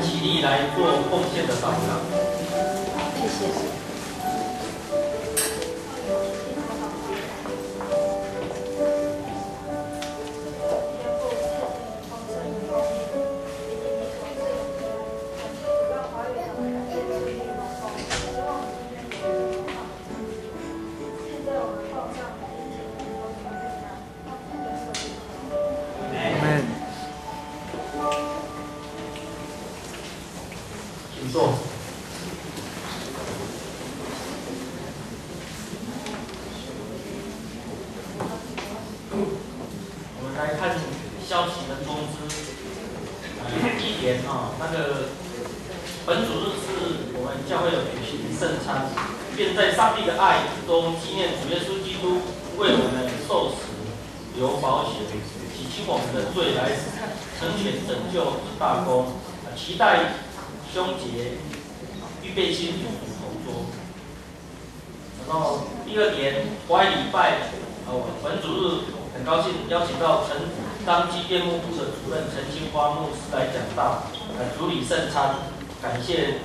起立来做奉献的榜样。请坐。我们来看消息的通知。呃，一点啊，那个本主日是我们教会的举行圣餐，便在上帝的爱中纪念主耶稣基督为我们受死、流宝血，洗清我们的罪来成全拯救之大功，期待。胸结预备心主同桌，然后第二点怀礼拜，呃，本主日很高兴邀请到陈当基业务部的主任陈清花牧师来讲道，呃，主理圣餐，感谢。